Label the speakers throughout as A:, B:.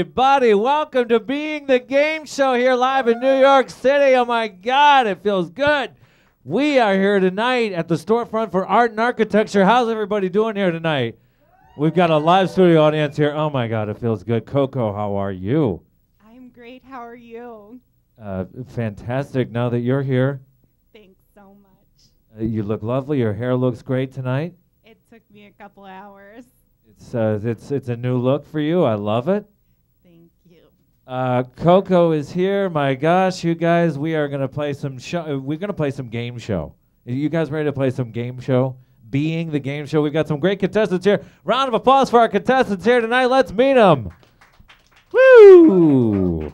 A: everybody. Welcome to Being the Game Show here live in New York City. Oh my God, it feels good. We are here tonight at the storefront for art and architecture. How's everybody doing here tonight? We've got a live studio audience here. Oh my God, it feels good. Coco, how are you?
B: I'm great. How are you?
A: Uh, fantastic. Now that you're here,
B: Thanks so much.
A: uh, you look lovely. Your hair looks great tonight.
B: It took me a couple hours.
A: It's uh, it's it's a new look for you. I love it. Uh, Coco is here. My gosh, you guys, we are gonna play some show. uh, We're gonna play some game show. Are you guys ready to play some game show? Being the game show, we've got some great contestants here. Round of applause for our contestants here tonight. Let's meet them. Woo!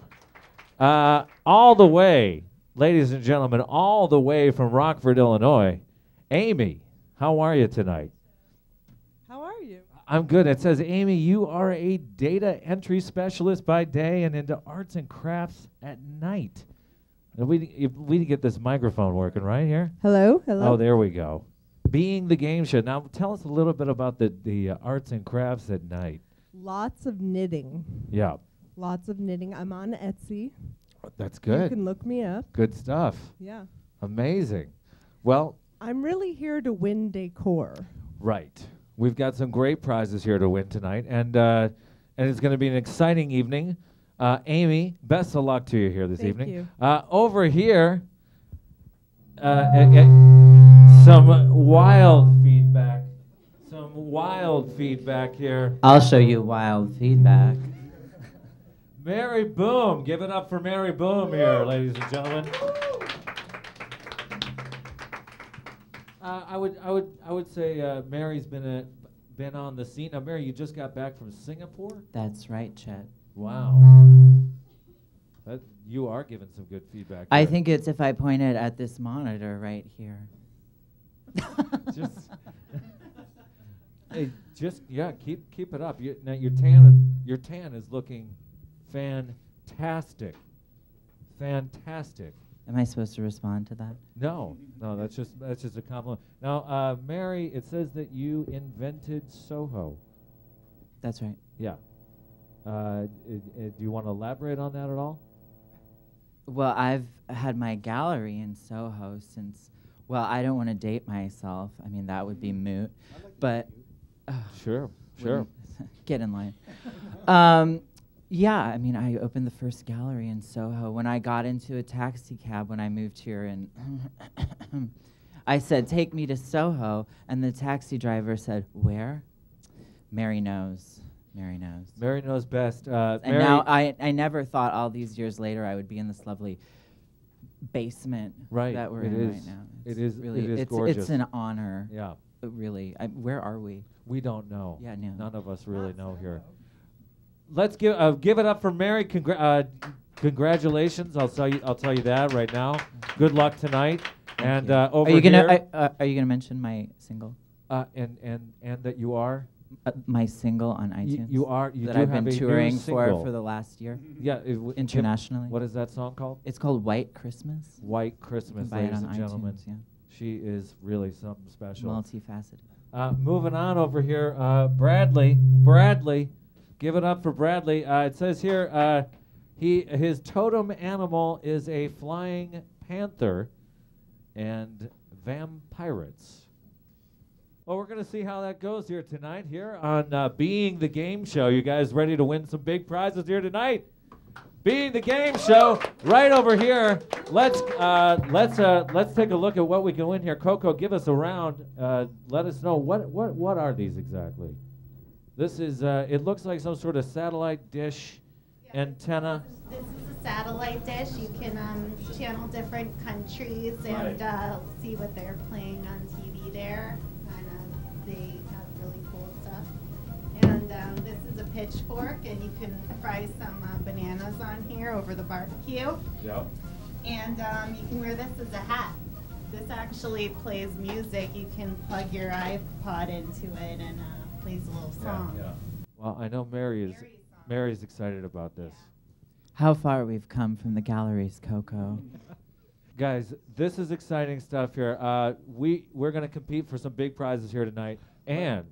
A: Uh, all the way, ladies and gentlemen, all the way from Rockford, Illinois. Amy, how are you tonight?
B: How are you?
A: I'm good. It says, Amy, you are a data entry specialist by day and into arts and crafts at night. And we if we get this microphone working right here.
B: Hello. Hello.
A: Oh, there we go. Being the game show. Now, tell us a little bit about the the uh, arts and crafts at night.
B: Lots of knitting.
A: Yeah,
B: Lots of knitting. I'm on Etsy.
A: that's good.
B: You can look me up.
A: Good stuff.
B: Yeah.
A: Amazing. Well,
B: I'm really here to win decor.
A: Right. We've got some great prizes here to win tonight, and uh, and it's going to be an exciting evening. Uh, Amy, best of luck to you here this
B: Thank
A: evening.
B: you.
A: Uh, over here, uh, some wild feedback. Some wild feedback here.
C: I'll show you wild feedback.
A: Mary Boom, give it up for Mary Boom here, ladies and gentlemen. Uh, I would, I would, I would say uh, Mary's been a, been on the scene. Now, Mary, you just got back from Singapore.
C: That's right, Chet.
A: Wow. That, you are giving some good feedback.
C: I
A: there.
C: think it's if I point it at this monitor right here.
A: just, hey, just yeah, keep keep it up. You, now your tan, your tan is looking fantastic, fantastic.
C: Am I supposed to respond to that?
A: No, no, that's just that's just a compliment. Now, uh, Mary, it says that you invented Soho.
C: That's right.
A: Yeah. Uh, i- i- do you want to elaborate on that at all?
C: Well, I've had my gallery in Soho since. Well, I don't want to date myself. I mean, that would be moot. But uh,
A: Sure, sure.
C: get in line. um, yeah, I mean, I opened the first gallery in Soho. When I got into a taxi cab when I moved here, and I said, "Take me to Soho," and the taxi driver said, "Where?" Mary knows. Mary knows.
A: Mary knows best. Uh,
C: And
A: Mary,
C: now I, I never thought all these years later I would be in this lovely basement
A: Right,
C: that we're
A: it
C: in
A: is.
C: right now.
A: It
C: It's really
A: it is
C: it's
A: gorgeous.
C: it's an honor.
A: yeah,
C: Really. I, where are we?
A: we don't know.
C: Yeah, no.
A: None of us really know here. Let's give uh, give it up for Mary. Congra- uh, congratulations! I'll tell you. I'll tell you that right now. Good luck tonight.
C: Thank
A: and
C: you.
A: uh, over
C: are you gonna
A: here,
C: I, uh, are you gonna mention my single?
A: uh, and and and that you are.
C: Uh, my single on
A: y-
C: iTunes.
A: you are. You
C: that
A: do
C: I've
A: have
C: been
A: a new
C: touring for
A: single.
C: for the last year
A: Yeah. it w-
C: internationally.
A: What is that song called?
C: It's called White Christmas.
A: White Christmas, ladies
C: on
A: and gentlemen.
C: Yeah.
A: She is really something special.
C: Multifaceted.
A: Uh, moving on over here, uh, Bradley. Bradley, give it up for Bradley. Uh, it says here, uh, he his totem animal is a flying panther, and vampirates. Well, we're gonna see how that goes here tonight here on uh, Being the Game Show. You guys ready to win some big prizes here tonight? Being the Game Show, right over here. Let's uh, let's uh, let's take a look at what we can win here. Coco, give us a round. Uh, let us know what what what are these exactly? This is uh, it looks like some sort of satellite dish antenna.
D: This is a satellite dish. You can um, channel different countries and
A: Right.
D: uh, see what they're playing on TV there. Kind of, they have really cool stuff. And um, this is a pitchfork, and you can fry some uh, bananas on here over the barbecue.
A: Yep.
D: And um, you can wear this as a hat. This actually plays music. You can plug your iPod into it and uh, plays a little song.
A: Well, I know Mary is
D: Very song.
A: Mary's excited about this.
C: How far we've come from the galleries, Coco.
A: Guys, this is exciting stuff here. Uh, we we're gonna compete for some big prizes here tonight, and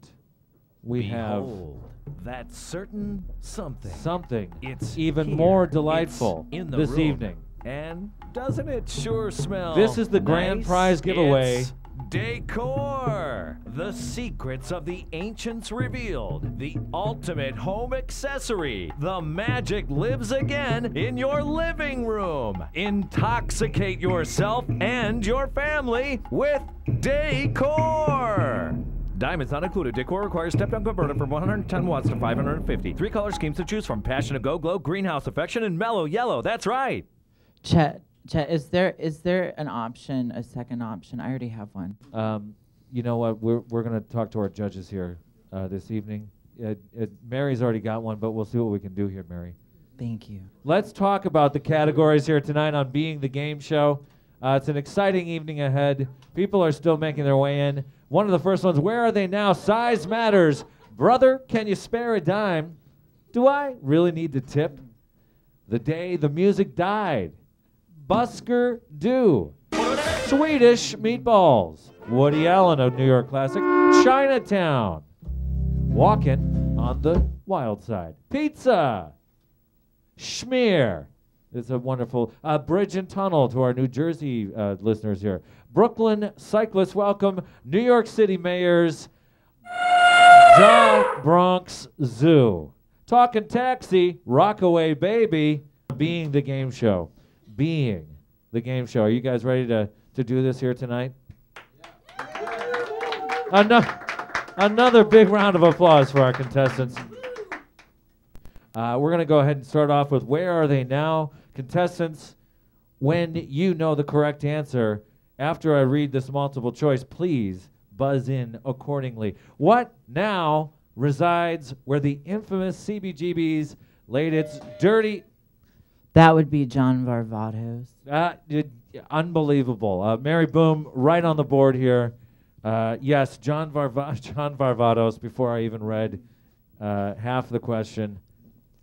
A: we have
E: Behold that certain something.
A: Something.
E: It's
A: even
E: here.
A: more
E: It's
A: delightful
E: in the
A: this
E: room.
A: evening.
E: And doesn't it sure smell?
A: This is the grand prize giveaway.
E: It's Decor! The secrets of the ancients revealed. The ultimate home accessory. The magic lives again in your living room. Intoxicate yourself and your family with Decor! Diamonds not included. Decor requires step-down converter from 110 watts to 550. Three color schemes to choose from: passion, to go, glow, greenhouse affection, and mellow yellow. That's right.
C: Chet, Chet, is there is there an option, a second option? I already have one.
A: Um, you know what? We're we're gonna talk to our judges here uh, this evening. Uh, uh, Mary's already got one, but we'll see what we can do here, Mary.
C: Thank you.
A: Let's talk about the categories here tonight on Being the Game Show. Uh, it's an exciting evening ahead. People are still making their way in. One of the first ones, where are they now? Size matters. Brother, can you spare a dime? Do I really need to tip? The day the music died. Busker Do. Swedish Meatballs. Woody Allen, a New York classic. Chinatown. Walking on the Wild Side. Pizza. Schmear. It's a wonderful uh, bridge and tunnel to our New Jersey uh, listeners here. Brooklyn cyclists welcome New York City mayors. The Bronx Zoo. Talking taxi, Rockaway Baby. Being the game show. Being the game show. Are you guys ready to, to do this here tonight? Another, another big round of applause for our contestants. Uh, we're going to go ahead and start off with Where Are They Now? Contestants, when you know the correct answer, after I read this multiple choice, please buzz in accordingly. What now resides where the infamous CBGBs laid its dirty.
C: That would be John Varvatos.
A: Uh, it- unbelievable. Uh, Mary Boom, right on the board here. Uh, yes, John, Varva- John Varvatos, before I even read uh, half the question.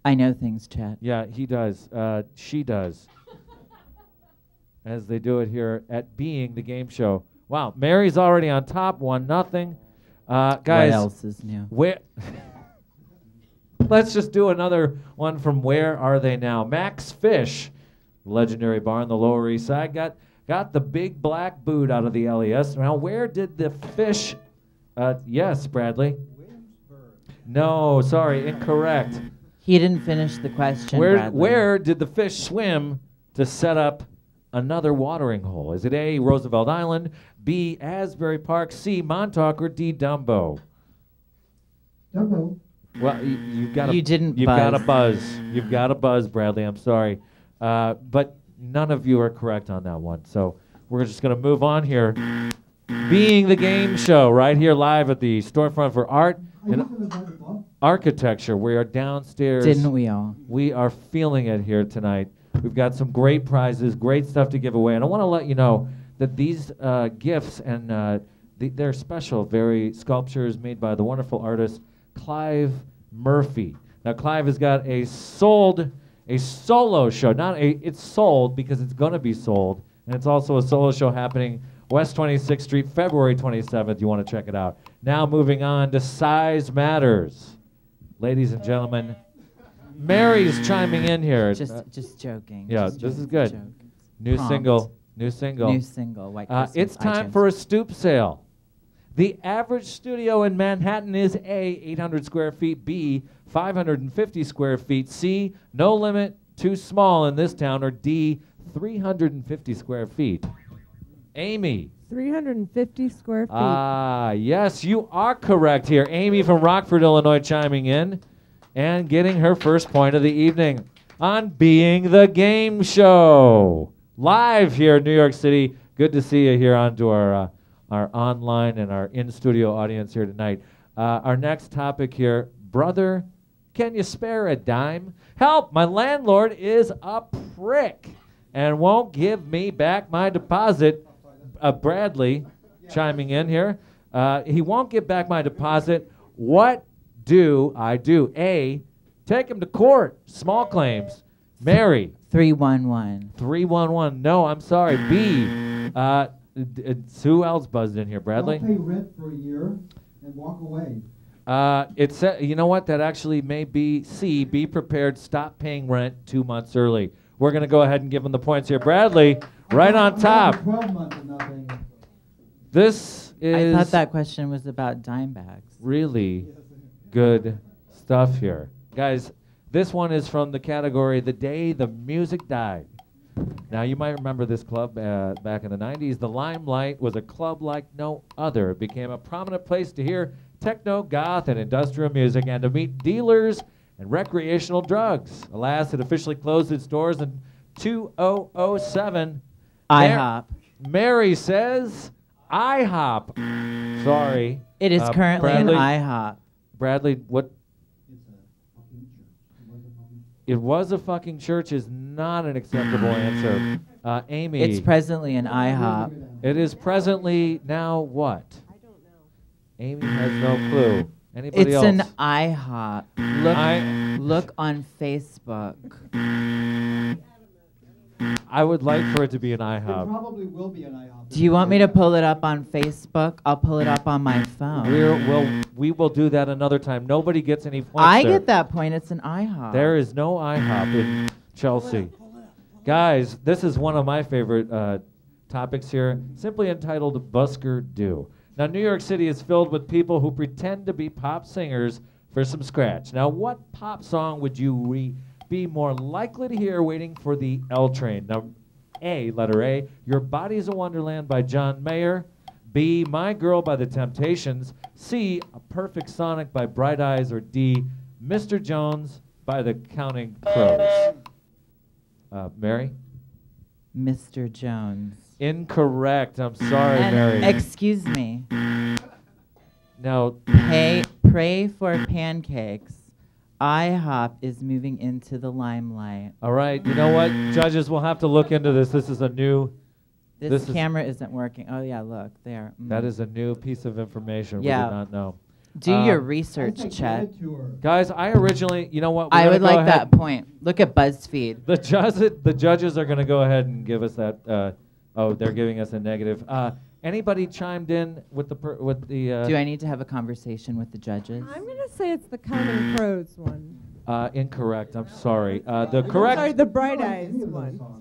C: I know things, Chet.
A: Yeah, he does. Uh, she does. As they do it here at Being the Game Show. Wow, Mary's already on top, one nothing. Uh, guys,
C: what else is new?
A: where? Let's just do another one from Where Are They Now? Max Fish, legendary bar on the Lower East Side, got got the big black boot out of the LES. Now, where did the fish? Uh, yes, Bradley. No, sorry, incorrect.
C: He didn't finish the question.
A: Where
C: Bradley.
A: where did the fish swim to set up another watering hole? Is it A. Roosevelt Island, B. Asbury Park, C. Montauk, or D. Dumbo?
F: Dumbo.
A: Well, y- you've got
C: You didn't
A: You've got a
C: buzz.
A: buzz. You've got a buzz, Bradley. I'm sorry, uh, but none of you are correct on that one. So we're just gonna move on here. Being the game show right here live at the storefront for art and
F: used to live right above.
A: architecture. We are downstairs.
C: Didn't we all?
A: We are feeling it here tonight. We've got some great prizes, great stuff to give away, and I want to let you know that these uh, gifts and uh, th- they're special, very sculptures made by the wonderful artist Clive Murphy. Now, Clive has got a sold, a solo show. Not a, it's sold because it's going to be sold, and it's also a solo show happening West 26th Street, February 27th. You want to check it out. Now, moving on to Size Matters, ladies and gentlemen. Mary's chiming in here.
C: Just
A: Uh,
C: just joking.
A: yeah,
C: just
A: this is good.
C: joking.
A: new
C: prompt.
A: single. New single.
C: New single. White
A: Uh, it's time
C: iTunes.
A: for a stoop sale. The average studio in Manhattan is A, 800 square feet, B, 550 square feet, C, no limit, too small in this town, or D, 350 square feet. Amy.
B: 350 square feet.
A: Ah, yes, you are correct here. Amy from Rockford, Illinois, chiming in and getting her first point of the evening on Being the Game Show. Live here in New York City. Good to see you here onto our, uh, our online and our in studio audience here tonight. Uh, our next topic here Brother, can you spare a dime? Help, my landlord is a prick and won't give me back my deposit uh, Bradley chiming in here. Uh, he won't give back my deposit. What do I do? A, take him to court. Small claims. Mary,
C: 311.
A: 311. No, I'm sorry. B, uh, d- d- who else buzzed in here? Bradley?
F: I'll pay rent for a year and walk away.
A: Uh, it said, you know what? That actually may be C. Be prepared. Stop paying rent two months early. We're gonna go ahead and give him the points here. Bradley, right on top.
F: Twelve months and nothing.
A: This is
C: I thought that question was about dime bags.
A: really good stuff here, guys. This one is from the category "The Day the Music Died." Now you might remember this club uh, back in the '90s. The Limelight was a club like no other. It became a prominent place to hear techno, goth, and industrial music, and to meet dealers and recreational drugs. Alas, it officially closed its doors in 2007.
C: IHOP.
A: Mary says IHOP. Sorry.
C: It is
A: Uh,
C: currently
A: Bradley,
C: an IHOP.
A: Bradley, what?
F: It's a fucking church. It was a fucking
A: It was a fucking church is not an acceptable answer. Uh, Amy.
C: It's presently an IHOP.
A: it is presently now what? I don't know. Amy has no clue. Anybody
C: It's
A: else?
C: an IHOP. Look,
A: I-
C: look on Facebook.
A: I would like for it to be an IHOP.
F: It
A: IHOP.
F: probably will be an IHOP.
C: Do you want me to pull it up on Facebook? I'll pull it up on my phone.
A: We're, we'll, we will do that another time. Nobody gets any points.
C: I
A: there.
C: get that point. It's an IHOP.
A: There is no IHOP in Chelsea. Guys, this is one of my favorite uh, topics here, simply entitled Busker Do. Now, New York City is filled with people who pretend to be pop singers for some scratch. Now, what pop song would you re- be more likely to hear waiting for the L train? Now, A, letter A, Your Body's a Wonderland by John Mayer. B, My Girl by The Temptations. C, A Perfect Sonnet by Bright Eyes. Or D, Mr. Jones by The Counting Crows. Uh, Mary?
C: Mr. Jones.
A: Incorrect. I'm sorry,
C: And
A: Mary.
C: excuse me.
A: No.
C: Pay, pray for pancakes. IHOP is moving into the limelight.
A: all right, you know what? Judges, we'll have to look into this. This is a new,
C: This,
A: This
C: camera isn't working. Oh yeah, look there. Mm.
A: that is a new piece of information we
C: Yeah.
A: did not know.
C: Do
A: um,
C: your research,
F: think
C: Chet.
F: give it to her.
A: Guys, I originally, you know what?
C: I would like that point. Look at BuzzFeed.
A: The judges, the judges are going to go ahead and give us that. Uh, oh, they're giving us a negative. Uh, anybody chimed in with the per, with the? Uh,
C: Do I need to have a conversation with the judges?
B: I'm gonna say it's the Counting Crows one.
A: uh, incorrect. I'm sorry. Uh, the
B: I'm
A: correct
B: Sorry, the Bright
F: I don't like
B: Eyes
F: any of those
B: one.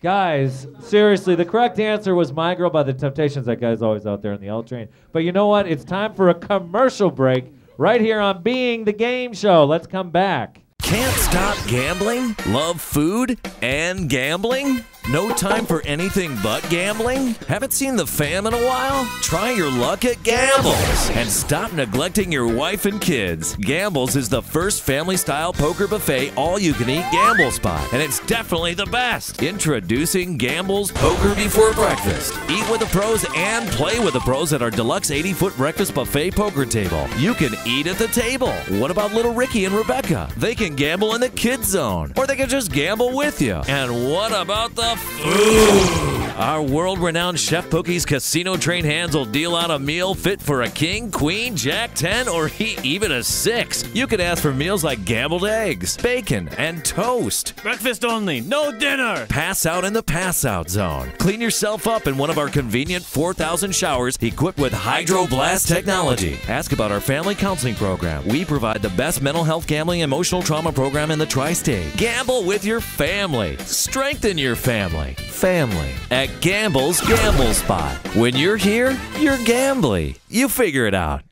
A: Guys. Seriously, the correct answer was "My Girl" by the Temptations. That guy's always out there in the L train. But you know what? It's time for a commercial break right here on Being the Game Show. Let's come back.
E: Can't stop gambling? Love food and gambling? No time for anything but gambling? Haven't seen the fam in a while? Try your luck at Gambles and stop neglecting your wife and kids. Gambles is the first family style poker buffet all you can eat gamble spot, and it's definitely the best. Introducing Gambles Poker Before Breakfast. Eat with the pros and play with the pros at our deluxe 80 foot breakfast buffet poker table. You can eat at the table. What about little Ricky and Rebecca? They can gamble in the kids zone, or they can just gamble with you. And what about the food? Our world renowned Chef Pookie's casino trained hands will deal out a meal fit for a king, queen, jack 10, or he, even a 6. You can ask for meals like gambled eggs, bacon, and toast.
G: Breakfast only, no dinner.
E: Pass out in the pass out zone. Clean yourself up in one of our convenient 4,000 showers equipped with Hydroblast technology. Ask about our family counseling program. We provide the best mental health gambling emotional trauma program in the tri state. Gamble with your family. Strengthen your family. Family Family at Gamble's Gamble Spot. When you're here, you're gambly. You figure it out.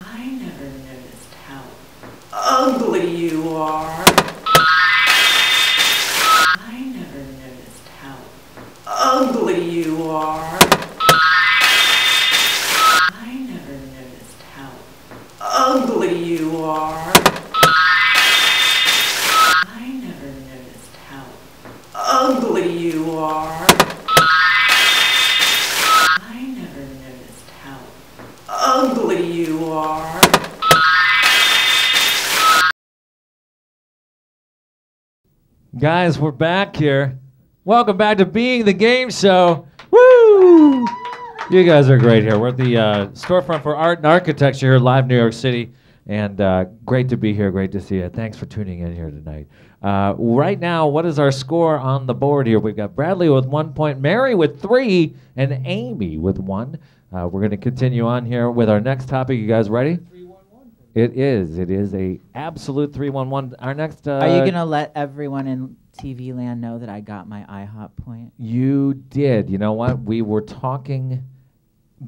H: I never noticed how ugly you are. I never noticed how ugly you are. I never noticed how ugly you are. I never noticed how ugly you are.
A: Guys, we're back here. Welcome back to Being the Game Show. Woo! You guys are great here. We're at the uh, storefront for art and architecture here, live New York City. And uh, great to be here. Great to see you. Thanks for tuning in here tonight. Uh, right now, what is our score on the board here? We've got Bradley with one point, Mary with three, and Amy with one. Uh, we're going to continue on here with our next topic. You guys ready? It is. It is a absolute three one one. Our next. Uh,
C: Are you gonna let everyone in TV land know that I got my IHOP point?
A: You did. You know what? We were talking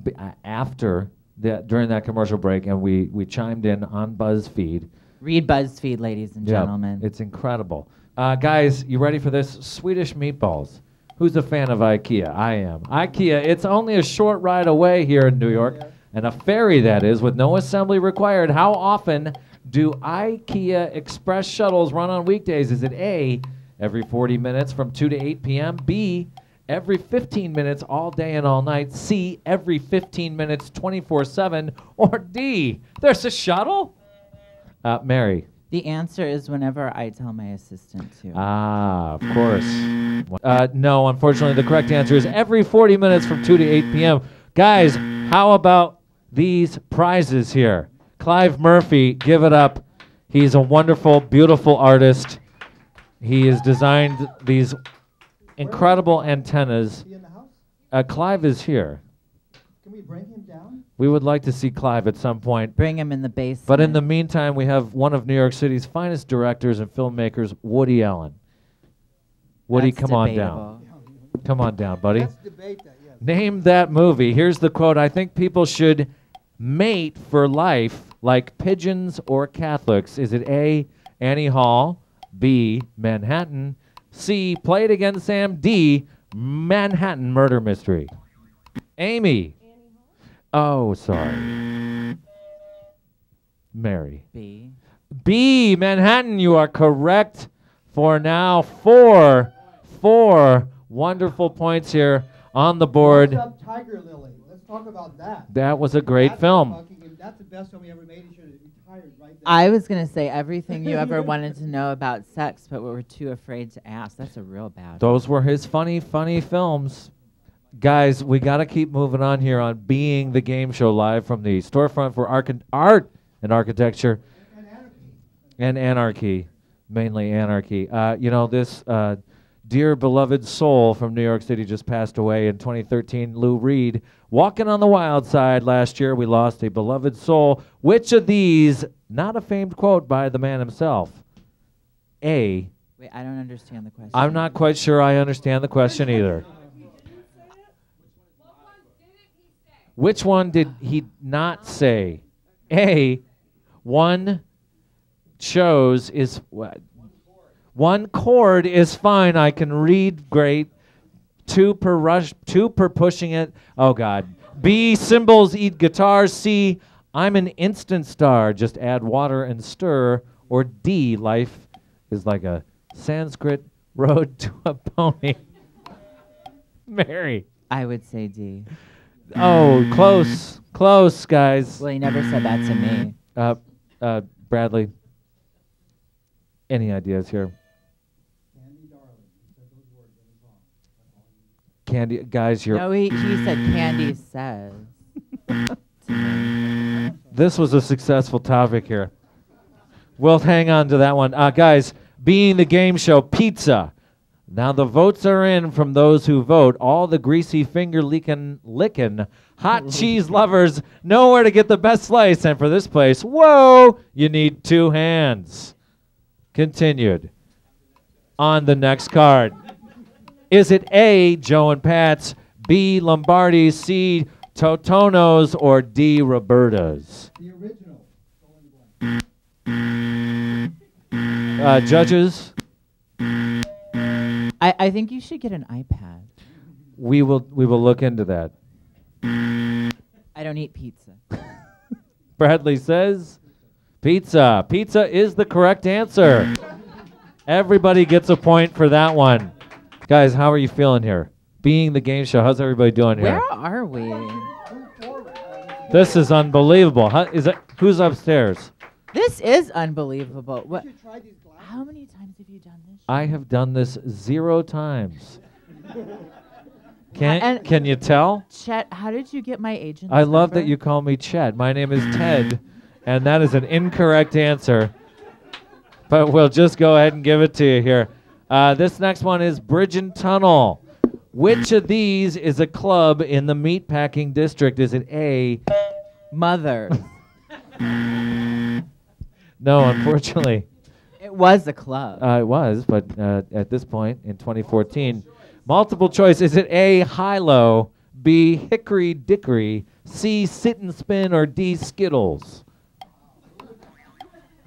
A: b- uh, after that during that commercial break, and we we chimed in on BuzzFeed.
C: Read BuzzFeed, ladies and
A: Yeah,
C: gentlemen.
A: it's incredible. Uh, guys, you ready for this? Swedish meatballs. Who's a fan of IKEA? I am. IKEA. It's only a short ride away here in New York, and a ferry that is, with no assembly required. How often do IKEA express shuttles run on weekdays? Is it A, every 40 minutes from 2 to 8 p.m.? B, every 15 minutes all day and all night? C, every 15 minutes 24 7? Or D, there's a shuttle? Uh, Mary.
C: the answer is whenever I tell my assistant to.
A: Ah, of course. Uh, no, unfortunately, the correct answer is every 40 minutes from 2 to 8 p.m. Guys, how about these prizes here? Clive Murphy, give it up. He's a wonderful, beautiful artist. He has designed these incredible antennas.
F: He in the house?
A: Uh, Clive is here.
F: Can we bring him down?
A: We would like to see Clive at some point.
C: Bring him in the basement.
A: But in the meantime, we have one of New York City's finest directors and filmmakers, Woody Allen. Woody,
C: That's
A: come on down. Come on down, buddy.
F: Let's debate that, yes.
A: Name that movie. Here's the quote I think people should mate for life like pigeons or Catholics. Is it A, Annie Hall, B, Manhattan, C, Play It Again Sam, D, Manhattan Murder Mystery? Amy. Oh, sorry. Mary.
C: B.
A: B, Manhattan, you are correct for now. Four, four wonderful points here on the board.
F: Tiger Lily? Let's talk about that.
A: That was a great
F: That's
A: film.
F: fucking- That's the best film we ever made. He should have retired right.
C: I was gonna say everything you ever wanted to know about sex, but we were too afraid to ask. That's a real bad.
A: Those were his funny, funny films. Guys, we got to keep moving on here on Being the Game Show live from the storefront for archi- art and architecture and anarchy, mainly anarchy. Uh, you know, this uh, dear beloved soul from New York City just passed away in 2013, Lou Reed. Walking on the wild side last year, we lost a beloved soul. Which of these, not a famed quote by the man himself, A,
C: Wait, I don't understand the question.
A: I'm not quite sure I understand the question either. Which one did he not say? A, one chose is what? One chord is fine. I can read great. Two per rush, two per pushing it. Oh God. B, cymbals eat guitars. C, I'm an instant star. Just add water and stir. Or D, life is like a Sanskrit road to a pony. Mary.
C: I would say D.
A: Oh, close, close, guys.
C: Well, he never said that to me.
A: Uh, uh, Bradley. Any ideas here?
F: Candy Darling. He said those words in the song.
A: Candy, guys, you're.
C: No, he, he said Candy says.
A: This was a successful topic here. We'll hang on to that one. Uh, guys, being the game show, pizza. Now the votes are in from those who vote. All the greasy finger licking, licking, hot cheese lovers know where to get the best slice. And for this place, whoa, you need two hands. Continued. On the next card. Is it A, Joe and Pat's, B, Lombardi's, C, Totonno's, or D, Roberta's?
F: The original. Fill in the blank.
A: Uh, judges,
C: I, I think you should get an iPad.
A: we will we will look into that.
C: I don't eat pizza.
A: Bradley says pizza. Pizza is the correct answer. Everybody gets a point for that one. Guys, how are you feeling here? Being the game show, how's everybody doing here?
C: Where are we?
A: This is unbelievable. How, is it, who's upstairs?
C: This is unbelievable. What?
F: you should try these glasses.
C: How many times have you done this?
A: I have done this zero times. Can,
C: and-
A: can you tell?
C: Chet, how did you get my agent?
A: I love that you call me Chet. My name is Ted, and that is an incorrect answer. But we'll just go ahead and give it to you here. Uh, this next one is Bridge and Tunnel. Which of these is a club in the meatpacking district? Is it A?
C: Mother.
A: No, unfortunately.
C: it was a club.
A: Uh, it was, but uh, at this point in 2014, multiple choice. Is it A, Hilo, B, Hickory Dickory, C, Sit and Spin, or D, Skittles?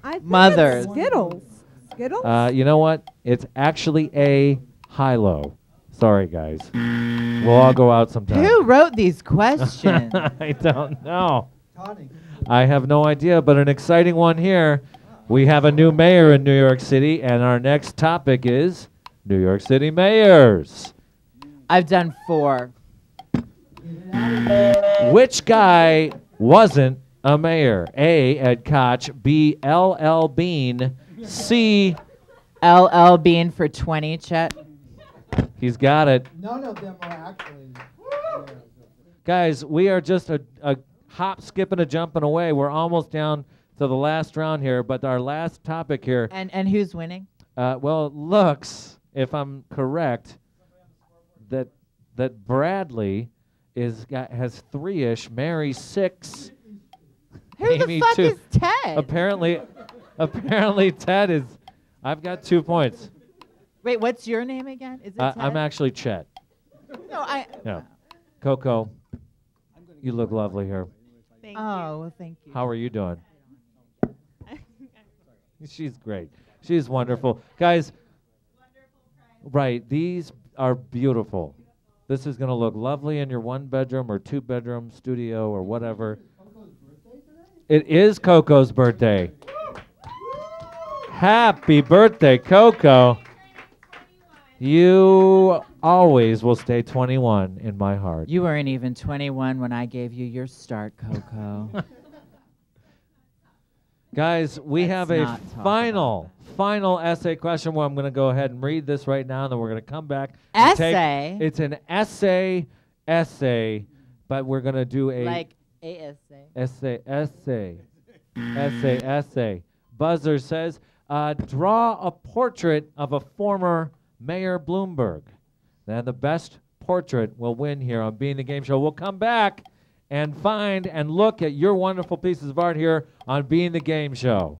B: I think
C: Mothers.
B: It's Skittles. Skittles?
A: Uh, you know what? It's actually A, high low. Sorry, guys. We'll all go out sometime.
C: Who wrote these questions?
A: I don't know. I have no idea, but an exciting one here. We have a new mayor in New York City, and our next topic is New York City mayors.
C: I've done four.
A: Which guy wasn't a mayor? A. Ed Koch. B. L. L. Bean. C.
C: LL Bean for 20, Chet.
A: He's got it.
F: None of them are actually.
A: Guys, we are just a, a hop, skipping, a jumping away. We're almost down to the last round here, but our last topic here,
C: And and who's winning?
A: uh, well, it looks, if I'm correct, that that Bradley is got, has three-ish, Mary six.
C: Who
A: Amy
C: the fuck
A: two.
C: is Ted?
A: Apparently, apparently Ted is. I've got two points.
C: Wait, what's your name again? Is it
A: Uh? I'm actually Chet.
C: No, I.
A: Yeah. Coco, you look lovely here.
D: Thank
C: Oh, well, thank you.
A: How are you doing? She's great. She's wonderful. Guys, right, these are beautiful. This is going to look lovely in your one bedroom or two bedroom studio or whatever. It is Coco's birthday. Happy birthday, Coco. You always will stay 21 in my heart.
C: You weren't even 21 when I gave you your start, Coco.
A: Guys, we
C: Let's
A: have a final, final essay question where I'm going to go ahead and read this right now, and then we're going to come back. and take-
C: Essay?
A: it's an essay, essay, but we're going to do a
C: like ASA.
A: essay, essay, essay, essay. Buzzer says, uh, draw a portrait of a former Mayor Bloomberg. Then the best portrait will win here on Being the Game Show. We'll come back and find and look at your wonderful pieces of art here on Being the Game Show.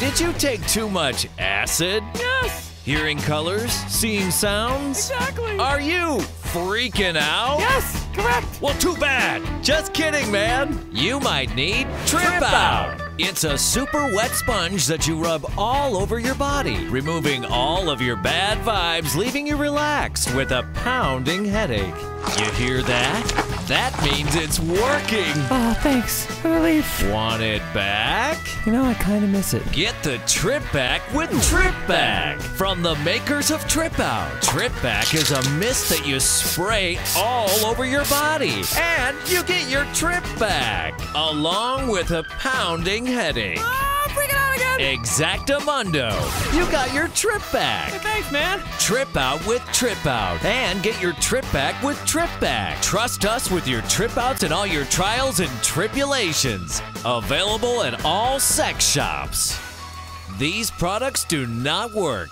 E: Did you take too much acid? Yes. Hearing colors? Seeing sounds? Exactly. Are you freaking out? Yes, correct. Well, too bad. Just kidding, man. You might need Trip, Out. It's a super wet sponge that you rub all over your body, removing all of your bad vibes, leaving you relaxed with a pounding headache. You hear that? That means it's working.
G: Oh, thanks. Relief.
E: Want it back?
G: You know, I kind of miss it.
E: Get the trip back with Trip Back from the makers of Trip Out. Trip Back is a mist that you spray all over your body, and you get your trip back along with a pounding headache.
G: Ah, freaking out again.
E: Exactamundo. You got your trip back.
G: Thanks, man.
E: Trip out with Trip Out and get your trip back with Trip Back. Trust us with your trip outs and all your trials and tribulations. Available at all sex shops. These products do not work.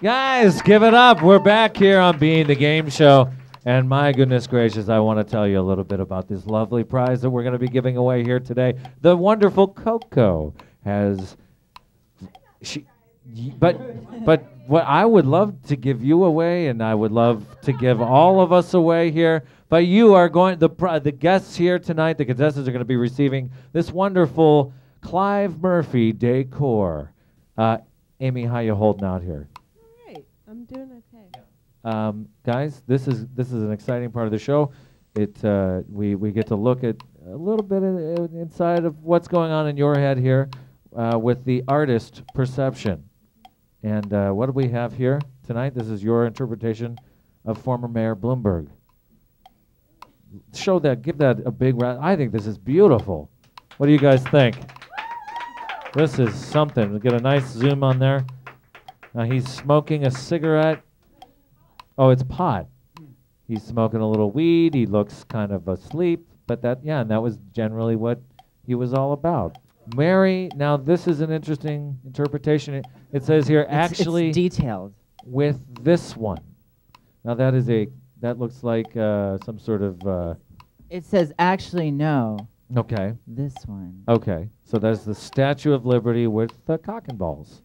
A: Guys, give it up. We're back here on Being the Game Show. And my goodness gracious, I want to tell you a little bit about this lovely prize that we're going to be giving away here today. The wonderful Coco has she but but what I would love to give you away and I would love to give all of us away here, but you are going the the guests here tonight, the contestants are going to be receiving this wonderful Clive Murphy decor. Uh, Amy, how you holding out here?
B: all right I'm doing okay.
A: Um, guys, this is this is an exciting part of the show. It uh, we we get to look at a little bit in, in- inside of what's going on in your head here uh, with the artist perception. And uh, what do we have here tonight? This is your interpretation of former Mayor Bloomberg. Show that, give that a big round. I think this is beautiful. What do you guys think? This is something. We get a nice zoom on there. Now he's smoking a cigarette. Oh, it's pot. He's smoking a little weed. He looks kind of asleep, but that yeah, and that was generally what he was all about. Mary, now this is an interesting interpretation. It, it says here
C: It's-
A: actually
C: it's detailed.
A: with this one. Now that is a that looks like uh, some sort of uh,
C: It says actually no.
A: okay.
C: This one.
A: Okay, so that's the Statue of Liberty with the cock and balls.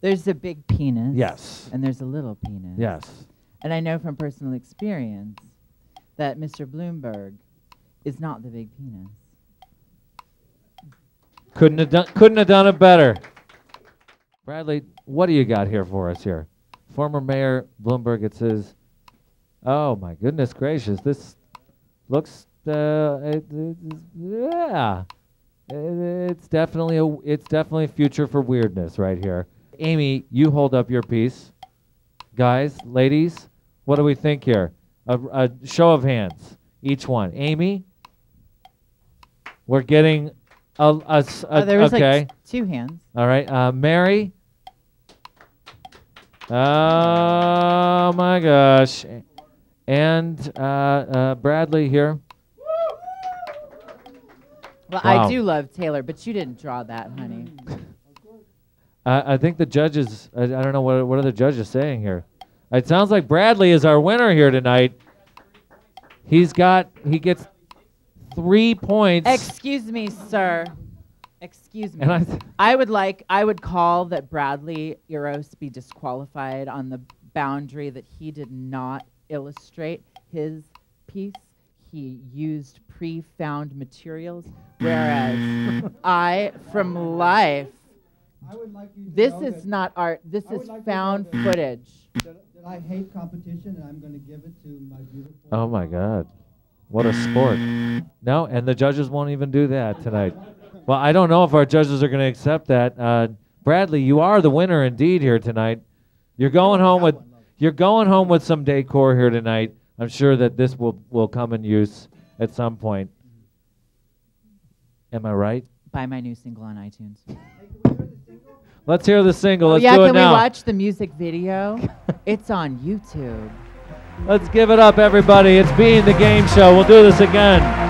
C: There's a big penis.
A: Yes.
C: And there's a little penis.
A: Yes.
C: And I know from personal experience that Mr. Bloomberg is not the big penis.
A: Couldn't have done couldn't have done it better. Bradley, what do you got here for us here? Former Mayor Bloomberg. It says, "Oh my goodness gracious, this looks uh, it, it- yeah, It- it's definitely a it's definitely a future for weirdness right here." Amy, you hold up your piece. Guys, ladies, what do we think here? A, a show of hands, each one. Amy, we're getting a
C: oh, there was
A: okay.
C: like two hands.
A: All right, uh, Mary. Oh my gosh, and uh, uh, Bradley here.
C: Well,
A: Wow.
C: I do love Taylor, but you didn't draw that, honey.
A: I think the judges. I, I don't know what what are the judges saying here. It sounds like Bradley is our winner here tonight. He's got he gets three points.
C: Excuse me, sir. Excuse me.
A: And I th-
C: I would like I would call that Bradley Eros be disqualified on the boundary that he did not illustrate his piece. He used pre-found materials, whereas I, from life, this is not art. This is
F: like
C: found
F: that-
C: footage.
F: That, that I hate competition, and I'm going to give it to my beautiful.
A: oh my God, what a sport! No, and the judges won't even do that tonight. Well, I don't know if our judges are going to accept that. Uh, Bradley, you are the winner indeed here tonight. You're going home with you're going home with some decor here tonight. I'm sure that this will will come in use at some point. Am I right?
C: Buy my new single on iTunes.
A: Let's hear the single.
C: Oh,
A: Let's
C: yeah,
A: do
C: can
A: it now.
C: we watch the music video? it's on YouTube.
A: Let's give it up, everybody. It's being the game show. We'll do this again.